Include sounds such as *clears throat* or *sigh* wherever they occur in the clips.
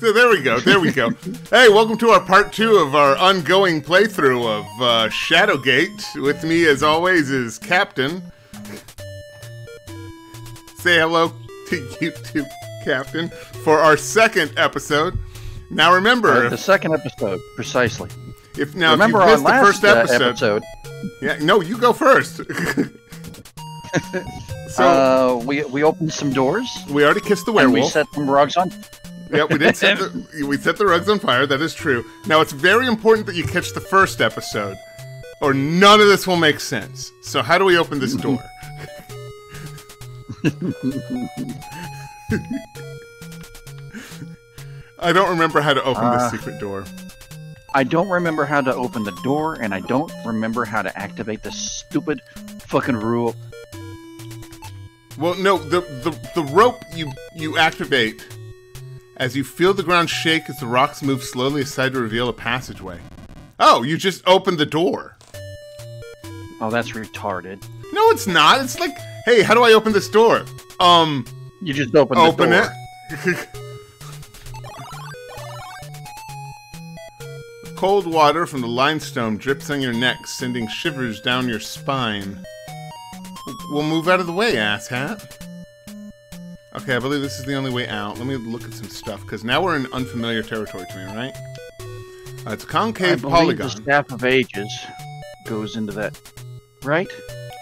So there we go. There we go. *laughs* hey, welcome to our part two of our ongoing playthrough of uh, Shadowgate. With me, as always, is Captain. Say hello to YouTube, Captain, for our second episode. Now remember, Uh, the second episode, precisely. if now Remember if you our missed the first uh, episode, episode, yeah, no, you go first. *laughs* so uh, we we opened some doors we already kissed the and we werewolf. set some rugs on. Yeah, we did set *laughs* the we set the rugs on fire. That is true. Now it's very important that you catch the first episode, or none of this will make sense. So how do we open this door? *laughs* I don't remember how to open Uh, this secret door. I don't remember how to open the door, and I don't remember how to activate the stupid fucking rule. Well, no, the the the rope you you activate as you feel the ground shake as the rocks move slowly aside to reveal a passageway. Oh, you just opened the door. Oh, that's retarded. No, it's not. It's like, hey, how do I open this door? Um, You just open the open door. it. *laughs* Cold water from the limestone drips on your neck, sending shivers down your spine. We'll move out of the way, asshat. Okay, I believe this is the only way out. Let me look at some stuff, because now we're in unfamiliar territory to me, right? Uh, it's a I concave believe polygon. the staff of ages goes into that, right?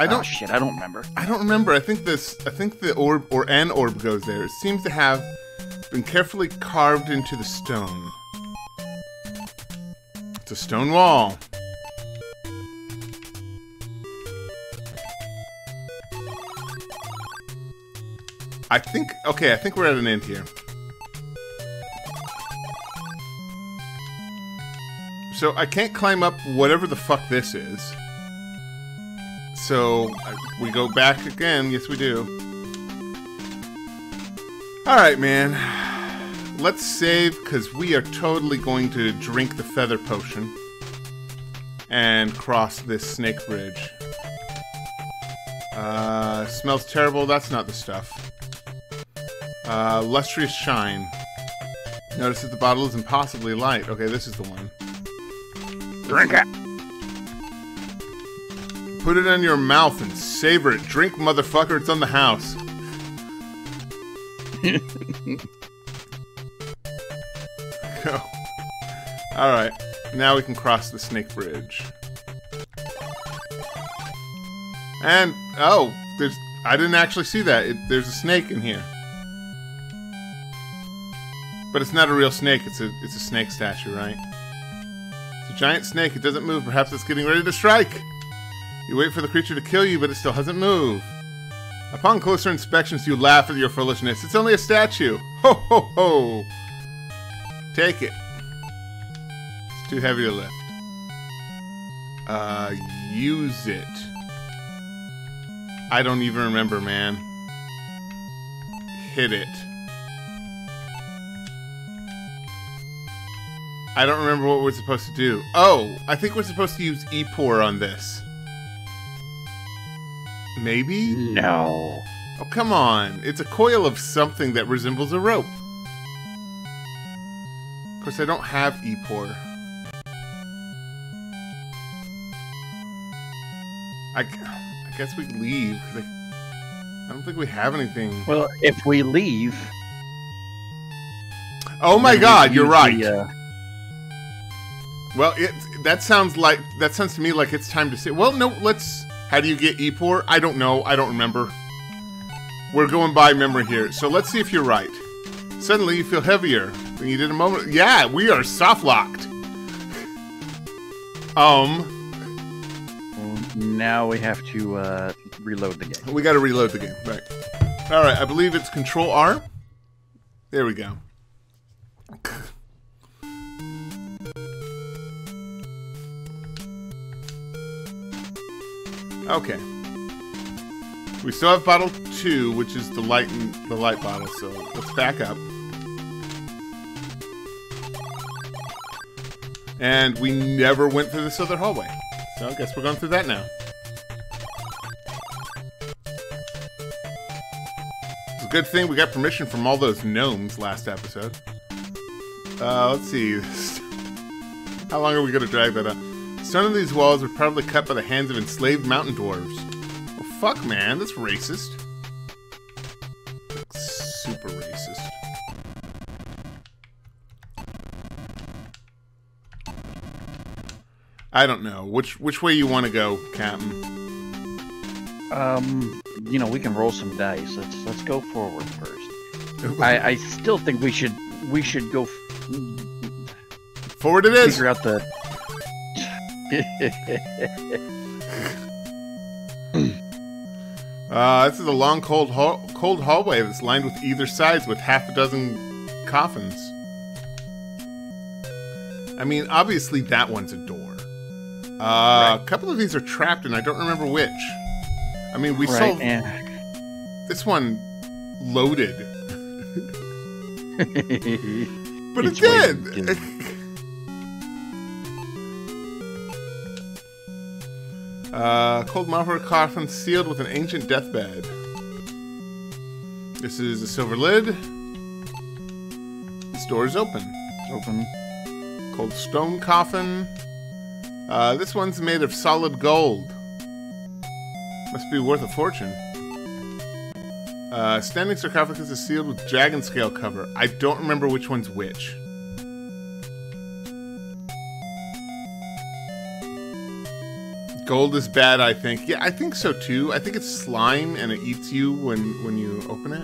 I Oh don't shit, I don't remember. I don't remember. I think this. I think the orb or an orb goes there. It seems to have been carefully carved into the stone. It's a stone wall. I think. Okay, I think we're at an end here. So I can't climb up whatever the fuck this is. So we go back again. Yes, we do. All right, man. Let's save because we are totally going to drink the feather potion and cross this snake bridge. Uh, smells terrible. That's not the stuff. Uh, lustrous shine. Notice that the bottle is impossibly light. Okay, this is the one. Drink it. Put it in your mouth and savor it. Drink, motherfucker. It's on the house. Go. *laughs* All right. Now we can cross the snake bridge. And oh, there's I didn't actually see that. It, there's a snake in here. But it's not a real snake. It's a it's a snake statue, right? It's a giant snake. It doesn't move. Perhaps it's getting ready to strike. You wait for the creature to kill you, but it still hasn't moved. Upon closer inspections, you laugh at your foolishness. It's only a statue. Ho ho ho! Take it. It's too heavy to lift. Uh, use it. I don't even remember, man. Hit it. I don't remember what we're supposed to do. Oh, I think we're supposed to use Epor on this. Maybe? No. Oh, come on. It's a coil of something that resembles a rope. Of course, I don't have Epor. I guess we leave. I, I don't think we have anything. Well, if we leave. Oh my god, you're right. the, uh, Well, it that sounds like that sounds to me like it's time to say. Well, no, let's. How do you get Epor? I don't know. I don't remember. We're going by memory here, so let's see if you're right. Suddenly, you feel heavier than you did a moment. Yeah, we are soft locked. *laughs* um, now we have to uh, reload the game. we got to reload the game. Right. All right. I believe it's Control R. There we go. Okay. We still have bottle two, which is the light the light bottle. So let's back up. And we never went through this other hallway. So I guess we're going through that now. It's a good thing we got permission from all those gnomes last episode. Uh, let's see. *laughs* How long are we going to drag that out? Some of these walls were probably cut by the hands of enslaved mountain dwarves. Well, fuck, man. That's racist. Super racist. I don't know. Which which way you want to go, Captain? Um, you know, we can roll some dice. Let's let's go forward first. I, I still think we should we should go f- Forward it is. figure out the. *laughs* Uh, this is a long, cold, hall- cold hallway that's lined with either sides with half a dozen coffins. I mean, obviously that one's a door. Uh, A couple of these are trapped, and I don't remember which. I mean, we right, saw and this one loaded, *laughs* but It's *laughs* it uh, cold marble coffin sealed with an ancient deathbed. This is a silver lid. This door is open. open. Cold stone coffin. Uh, this one's made of solid gold. Must be worth a fortune. Uh, standing sarcophagus is sealed with dragon scale cover. I don't remember which one's which. Gold is bad, I think. Yeah, I think so too. I think it's slime and it eats you when when you open it.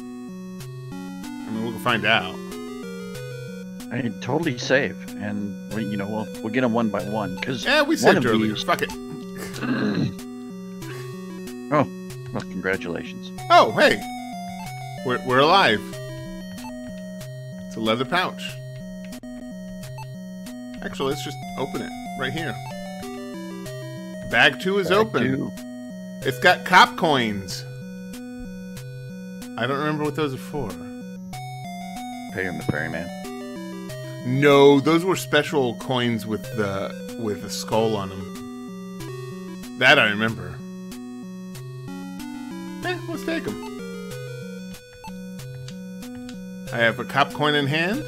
I mean, we'll find out. I mean, totally safe, and we, you know we'll we'll get them one by one because Yeah, we saved earlier. these- Fuck it. *clears throat* oh, well, congratulations. Oh, hey, we're we're alive. It's a leather pouch. Actually, let's just open it right here. Bag two is Bag open. two. It's got cop coins. I don't remember what those are for. Pay him the ferryman. No, those were special coins with the with a skull on them. That I remember. Eh, let's take them. I have a cop coin in hand.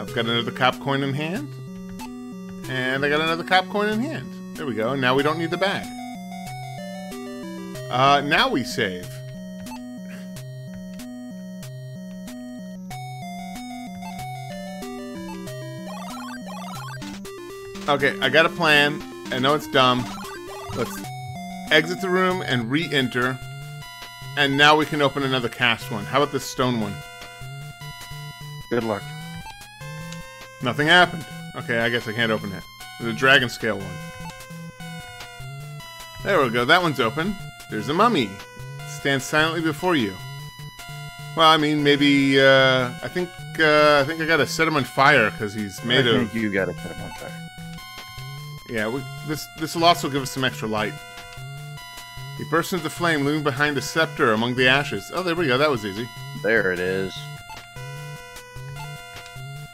I've got another cop coin in hand. And I got another cop coin in hand. There we go. Now we don't need the bag. Uh, now we save. Okay, I got a plan. I know it's dumb. Let's exit the room and re-enter. And now we can open another cast one. How about this stone one? Good luck. Nothing happened. Okay, I guess I can't open it. The dragon scale one. There we go. That one's open. There's a mummy. Stands silently before you. Well, I mean, maybe. Uh, I think. Uh, I think I gotta set him on fire because he's made I of. think you got to set him on fire. Yeah, we, this this will also give us some extra light. He bursts into flame, looming behind a scepter among the ashes. Oh, there we go. That was easy. There it is.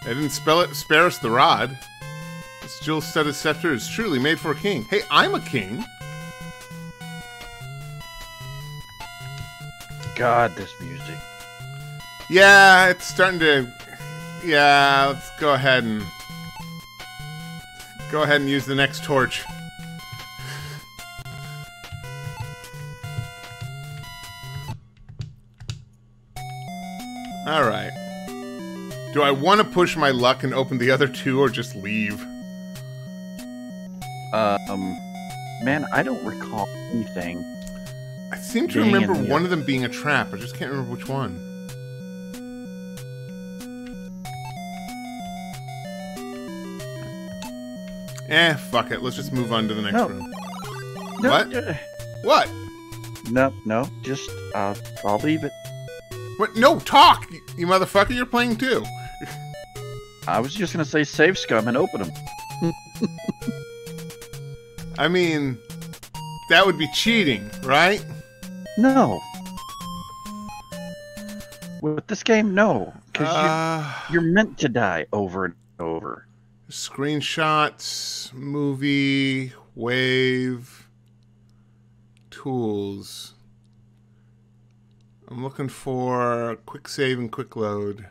They didn't spell it. Spare us the rod. This jewel-studded scepter is truly made for a king. Hey, I'm a king. God, this music. Yeah, it's starting to. Yeah, let's go ahead and go ahead and use the next torch. All right. Do I want to push my luck and open the other two, or just leave? Um, man, I don't recall anything. I seem to Being remember the- one of them being a trap. I just can't remember which one. Eh, fuck it. Let's just move on to the next No. room. No, What? uh, What? No, no, just uh, I'll leave it. What? No, talk! You, you motherfucker, you're playing too. I was just gonna say save scum and open them. *laughs* I mean, that would be cheating, right? No. With this game, no, because Uh, you're you're meant to die over and over. screenshots, movie, wave, tools. I'm looking for quick save and quick load.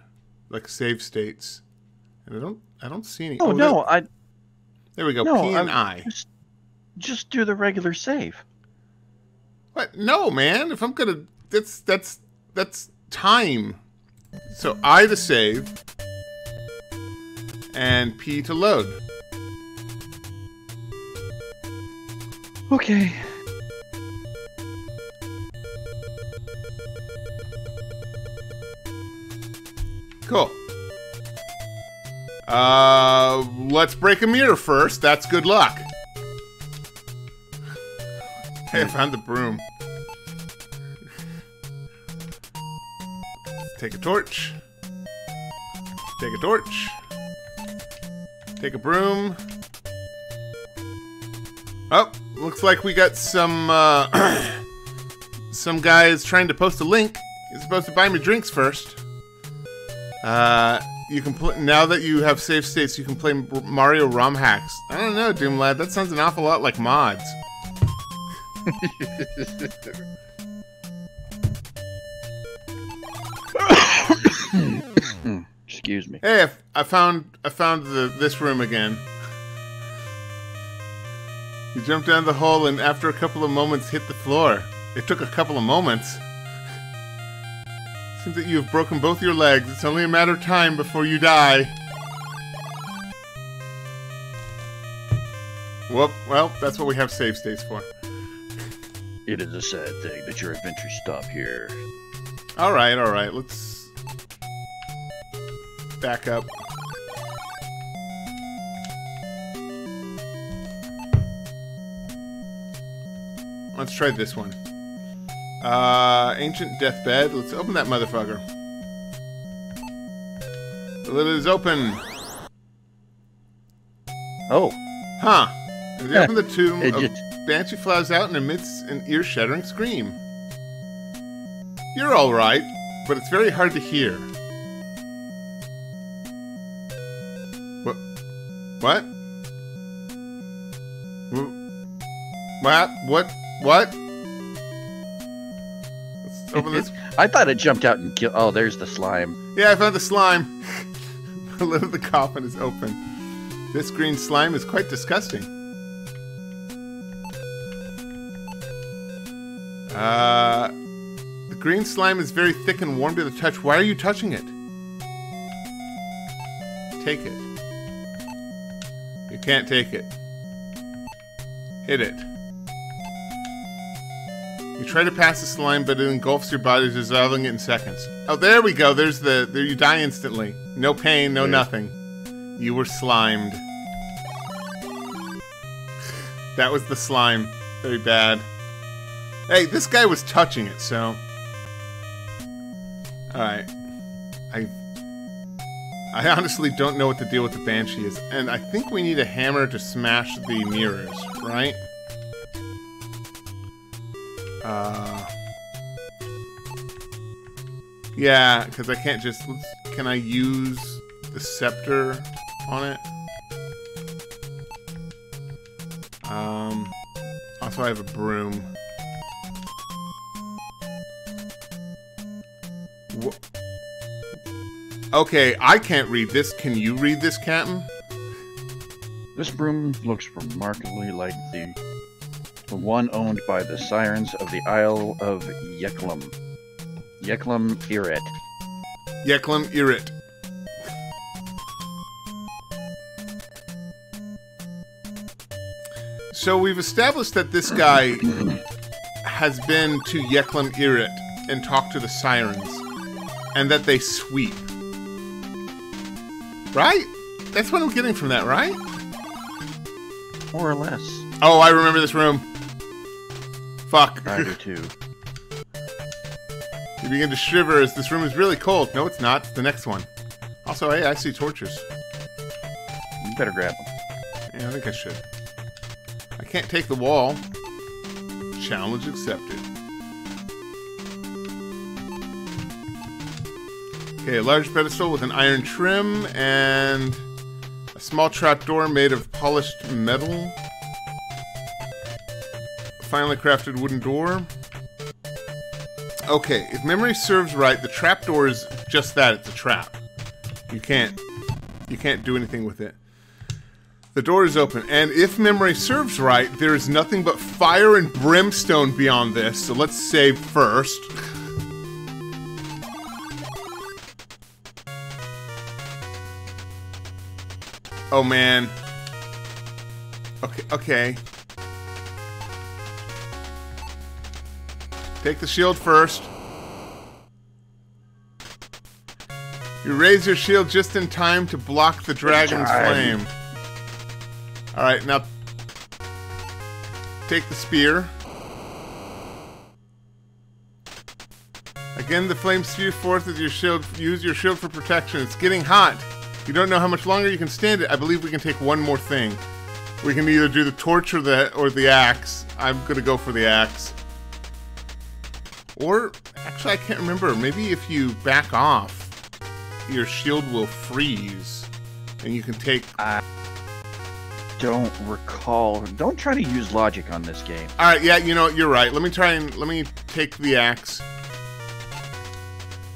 like save states, and I don't I don't see any. Oh, no, there, I there we go. no, P and I'm- I. just just do the regular save. What? No, man. If I'm gonna, that's that's that's time. So I to save, and P to load. Okay. Cool. Uh, let's break a mirror first. That's good luck. Hey, I found the broom. Take a torch. Take a torch. Take a broom. Oh, looks like we got some, uh, *clears throat* some guys trying to post a link. You're supposed to buy me drinks first. Uh, you can now that you have save states. You can play Mario ROM hacks. I don't know, Doom Lad. That sounds an awful lot like mods. Excuse me. Hey, I, found I found the this room again. You jumped down the hole and after a couple of moments hit the floor. It took a couple of moments. Seems that you have broken both your legs. It's only a matter of time before you die. Whoop. Well, that's what we have save states for. It is a sad thing that your adventures stop here. All right, all right. Let's back up. Let's try this one. Uh, ancient deathbed. Let's open that motherfucker. The lid is open. Oh, Huh. As you open the *laughs* tomb, it just- banshee flies out and emits an ear-shattering scream. You're all right, but it's very hard to hear. What? What? What? What? What? This. *laughs* I thought it jumped out and killed. Oh, there's the slime. Yeah, I found the slime. *laughs* the lid of the coffin is open. This green slime is quite disgusting. Uh, the green slime is very thick and warm to the touch. Why are you touching it? Take it. You can't take it. Hit it. You try to pass the slime, but it engulfs your body, dissolving it in seconds. Oh, there we go. There's the. There you die instantly. No pain, no nothing. You were slimed. *laughs* That was the slime. Very bad. Hey, this guy was touching it, so. Alright. I. I honestly don't know what the deal with the Banshee is, and I think we need a hammer to smash the mirrors, right? Uh. Yeah, because I can't just. Can I use the scepter on it? Um. Also, I have a broom. Okay, I can't read this. Can you read this, Captain? This broom looks remarkably like the, the one owned by the sirens of the Isle of Yeklam. Yeklam Iret. Yeklam Irit. So we've established that this guy has been to Yeklam Irit and talked to the sirens, and that they sweep. Right? That's what I'm getting from that, right? More or less. Oh, I remember this room. Fuck. I do *laughs* too. You begin to shiver as this room is really cold. No, it's not. It's the next one. Also, hey, I see torches. You better grab them. Yeah, I think I should. I can't take the wall. Challenge accepted. Okay, a large pedestal with an iron trim and a small trapdoor made of polished metal. Finely crafted wooden door. Okay, if memory serves right, the trapdoor is just that, it's a trap. You can't. You can't do anything with it. The door is open, and if memory serves right, there is nothing but fire and brimstone beyond this, so let's save first. *laughs* oh man. Okay, okay. Take the shield first. You raise your shield just in time to block the dragon's flame. Alright, now take the spear. Again, the flames spew forth as your shield. Use your shield for protection. It's getting hot. You don't know how much longer you can stand it. I believe we can take one more thing. We can either do the torch or the or the axe. I'm gonna go for the axe. Or actually, I can't remember. Maybe if you back off, your shield will freeze, and you can take. I don't recall. Don't try to use logic on this game. All right, yeah, you know you're right. Let me try and let me take the axe.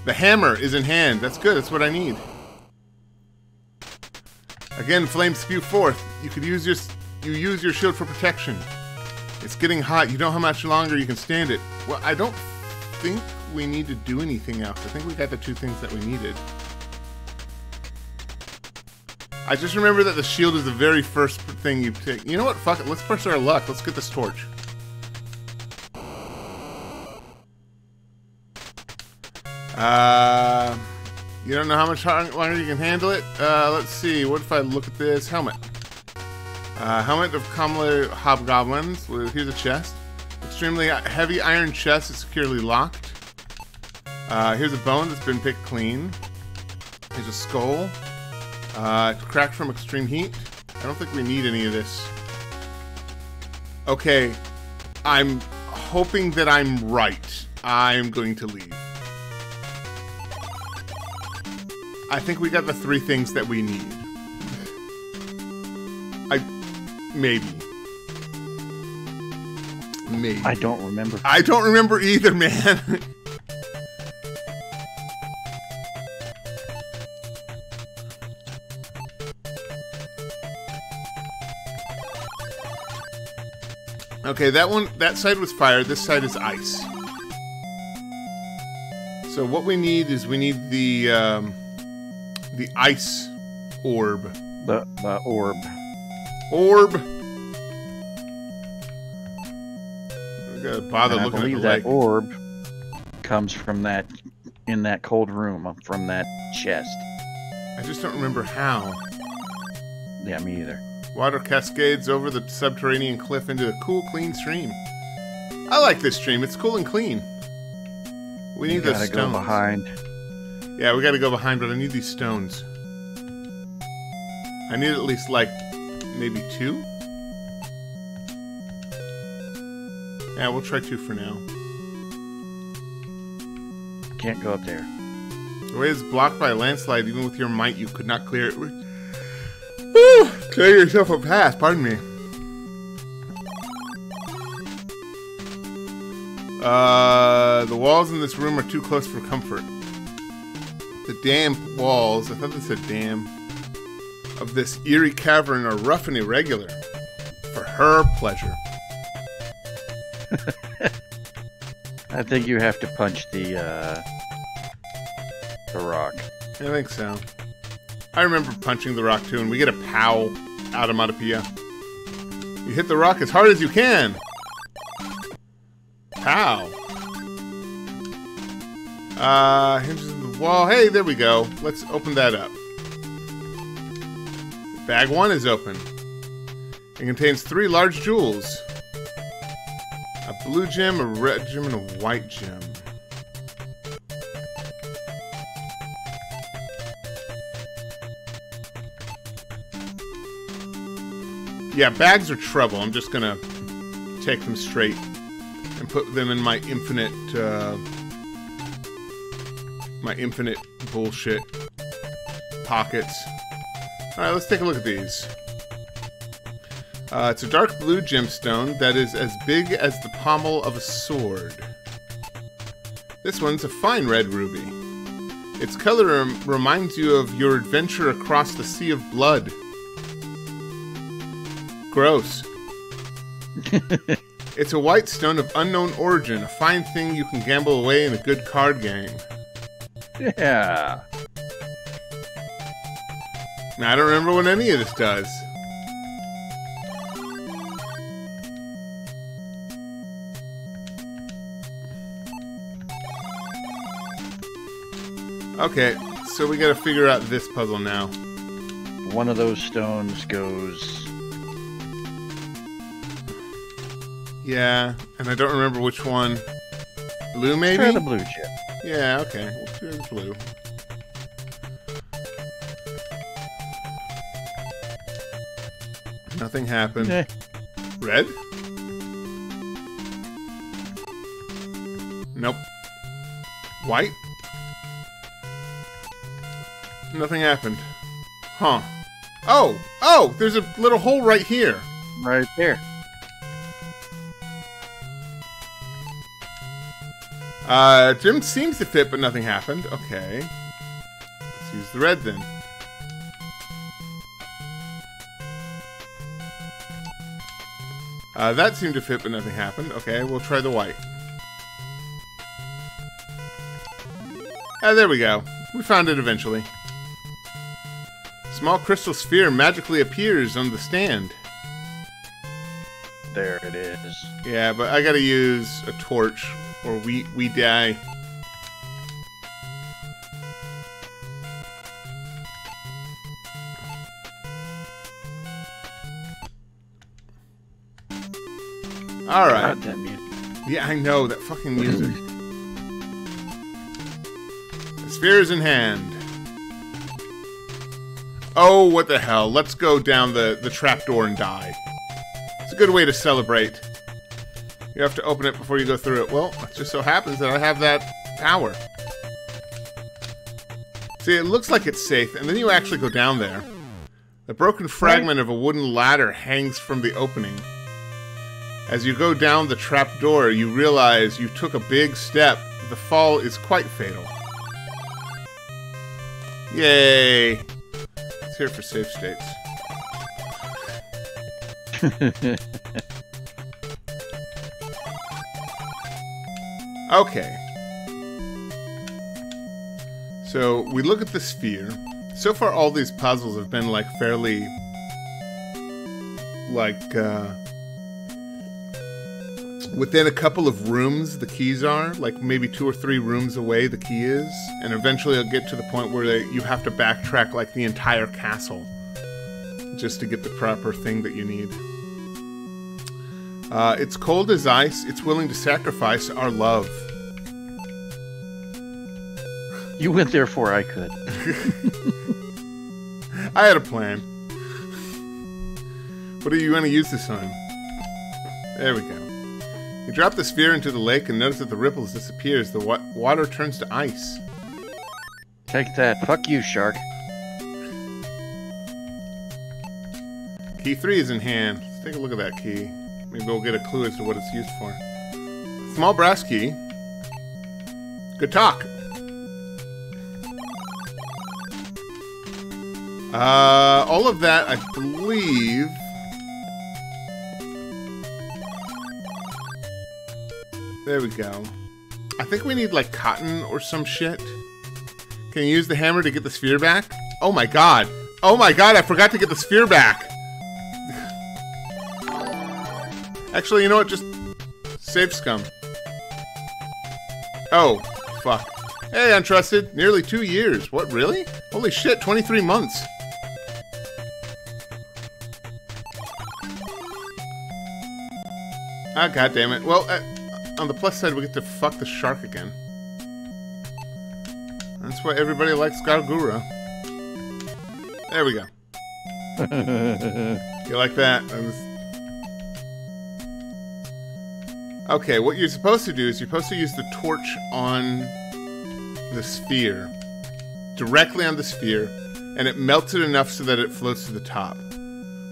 The hammer is in hand. That's good. That's what I need. Again, flames spew forth. You could use your you use your shield for protection. It's getting hot. You don't know how much longer you can stand it. Well, I don't think we need to do anything else. I think we got the two things that we needed. I just remember that the shield is the very first thing you take. You know what? Fuck it. Let's push our luck. Let's get this torch. Uh, you don't know how much longer you can handle it? Uh, let's see. What if I look at this helmet? Uh, helmet of Kamala Hobgoblins. Here's a chest. Extremely heavy iron chest is securely locked. Uh, here's a bone that's been picked clean. Here's a skull. Uh, cracked from extreme heat. I don't think we need any of this. Okay, I'm hoping that I'm right. I'm going to leave. I think we got the three things that we need. I maybe. Maybe. I don't remember. I don't remember either, man. *laughs* okay, that one, that side was fire. This side is ice. So what we need is we need the um, the ice orb. The the orb. Orb. We gotta bother And I looking at believe the that leg. orb comes from that in that cold room uh, from that chest. I just don't remember how. Yeah, me either. Water cascades over the subterranean cliff into a cool, clean stream. I like this stream. It's cool and clean. We need You those gotta stones. go behind. Yeah, we gotta go behind, but I need these stones. I need at least like maybe two. Yeah, we'll try two for now. Can't go up there. The way is blocked by a landslide. Even with your might, you could not clear it. Woo! Clear yourself a path. Pardon me. Uh, the walls in this room are too close for comfort. The damp walls, I thought this said dam, of this eerie cavern are rough and irregular. For her pleasure. *laughs* I think you have to punch the uh, the rock. I think so. I remember punching the rock too, and we get a pow automatopoeia. You hit the rock as hard as you can. Pow. Uh, hinges wall. Hey, there we go. Let's open that up. Bag one is open. It contains three large jewels. A blue gem, a red gem, and a white gem. Yeah, bags are trouble. I'm just gonna take them straight and put them in my infinite, uh, my infinite bullshit pockets. All right, let's take a look at these. Uh, it's a dark blue gemstone that is as big as the pommel of a sword. This one's a fine red ruby. Its color rem- reminds you of your adventure across the Sea of Blood. Gross. *laughs* it's a white stone of unknown origin, a fine thing you can gamble away in a good card game. Yeah. I don't remember what any of this does. Okay, so we gotta figure out this puzzle now. One of those stones goes. Yeah, and I don't remember which one. Blue, maybe? Try the blue chip. Yeah, okay. We'll do blue. Nothing happened. Eh, Red? Nope. White? Nothing happened. Huh. Oh! Oh! There's a little hole right here. right there. Uh, Jim seems to fit, but nothing happened. Okay. Let's use the red then. Uh, that seemed to fit, but nothing happened. Okay, we'll try the white. Ah, there we go. We found it eventually. Small crystal sphere magically appears on the stand. There it is. Yeah, but I gotta use a torch or we we die. All right. Yeah, I know that fucking music. the sphere is in hand. Oh, what the hell? Let's go down the the trapdoor and die. It's a good way to celebrate. You have to open it before you go through it. Well, it just so happens that I have that power. See, it looks like it's safe, and then you actually go down there. The broken fragment of a wooden ladder hangs from the opening. As you go down the trapdoor, you realize you took a big step. The fall is quite fatal. Yay! It's here for safe states. *laughs* Okay. So we look at the sphere. So far, all these puzzles have been like fairly, like uh, within a couple of rooms. The keys are like maybe two or three rooms away. The key is, and eventually, I'll get to the point where they, you have to backtrack like the entire castle just to get the proper thing that you need. Uh, it's cold as ice. It's willing to sacrifice our love. You went there for I could. *laughs* I had a plan. What are you going to use this time? There we go. You drop the sphere into the lake and notice that the ripples disappear as the wa- water turns to ice. Take that. Fuck you, shark. Key 3 is in hand. Let's take a look at that key. Maybe we'll get a clue as to what it's used for. Small brass key. Good talk. Uh, all of that, I believe. There we go. I think we need like cotton or some shit. Can you use the hammer to get the sphere back? Oh my god. Oh my god, I forgot to get the sphere back. Actually, you know what? Just save scum. Oh, fuck. Hey, Untrusted. Nearly two years. What, really? Holy shit, 23 months. Ah, god damn it. Well, uh, on the plus side, we get to fuck the shark again. That's why everybody likes Gargura. There we go. *laughs* You like that? Okay, what you're supposed to do is you're supposed to use the torch on the sphere, directly on the sphere, and it melts it enough so that it floats to the top.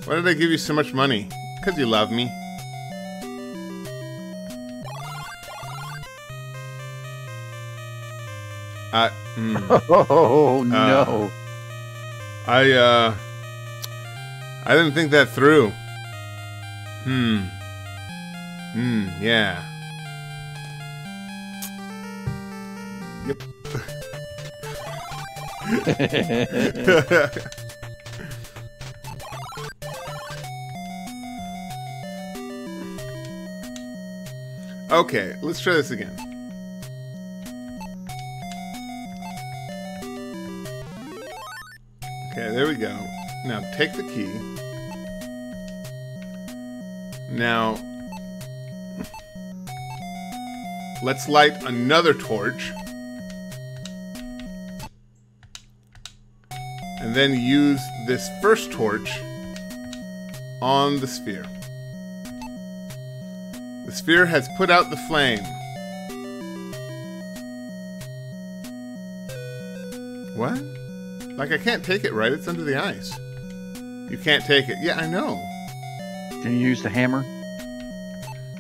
Why did I give you so much money? Because you love me. Uh, Hmm. *laughs* Oh no! I uh I didn't think that through. Hmm. Hmm, yeah. Yep. *laughs* okay, let's try this again. Okay, there we go. Now take the key. Now let's light another torch. And then use this first torch on the sphere. The sphere has put out the flame. What? Like, I can't take it, right? It's under the ice. You can't take it. Yeah, I know. Can you use the hammer?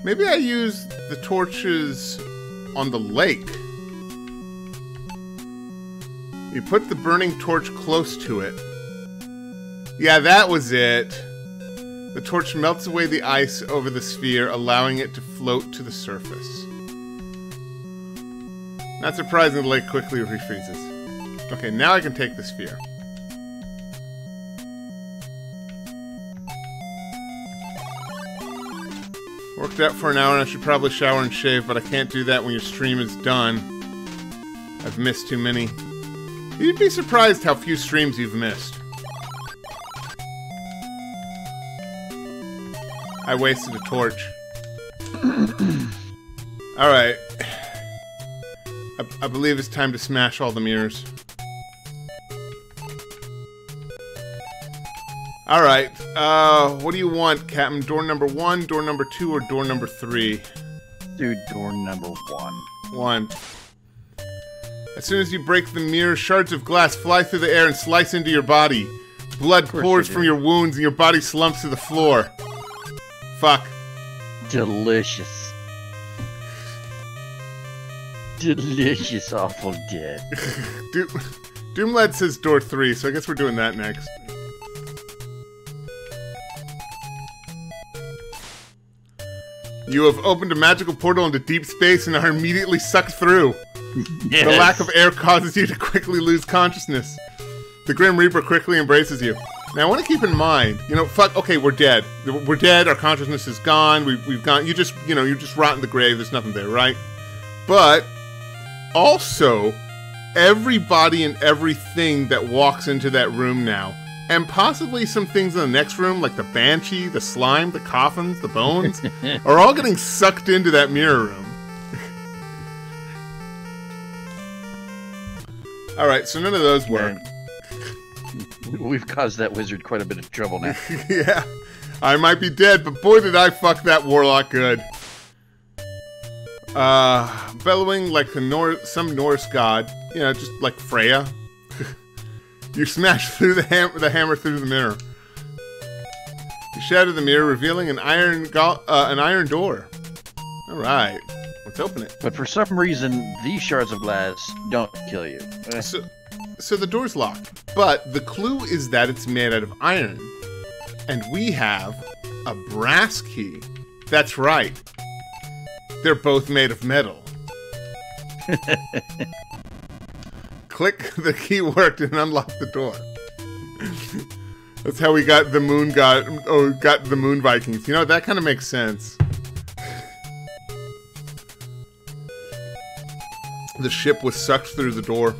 Maybe I use the torches on the lake. You put the burning torch close to it. Yeah, that was it. The torch melts away the ice over the sphere, allowing it to float to the surface. Not surprising, the lake quickly refreezes. Okay, now I can take the sphere. Worked out for an hour and I should probably shower and shave, but I can't do that when your stream is done. I've missed too many. You'd be surprised how few streams you've missed. I wasted a torch. *clears throat* Alright. I, I believe it's time to smash all the mirrors. Alright, uh, what do you want, Captain? Door number one, door number two, or door number three? Do door number one. One. As soon as you break the mirror, shards of glass fly through the air and slice into your body. Blood pours from your wounds and your body slumps to the floor. Fuck. Delicious. Delicious awful dead. *laughs* Do- Doomlad says door three, so I guess we're doing that next. You have opened a magical portal into deep space and are immediately sucked through. Yes. The lack of air causes you to quickly lose consciousness. The Grim Reaper quickly embraces you. Now, I want to keep in mind, you know, fuck, okay, we're dead. We're dead, our consciousness is gone, we've, we've gone, you just, you know, you just rot in the grave, there's nothing there, right? But, also, everybody and everything that walks into that room now, and possibly some things in the next room, like the Banshee, the slime, the coffins, the bones, *laughs* are all getting sucked into that mirror room. Alright, so none of those work. *laughs* We've caused that wizard quite a bit of trouble now. *laughs* yeah, I might be dead, but boy did I fuck that warlock good. Uh, bellowing like the Nor- some Norse god, you know, just like Freya. You smash through the, ham- the hammer through the mirror. You shatter the mirror, revealing an iron go- uh, an iron door. All right, let's open it. But for some reason, these shards of glass don't kill you. Eh, So, so the door's locked, but the clue is that it's made out of iron, and we have a brass key. That's right. They're both made of metal. *laughs* Click *laughs* the key worked and unlock the door. That's how we got the moon god. Oh, got the moon Vikings. You know that kind of makes sense. The ship was sucked through the door.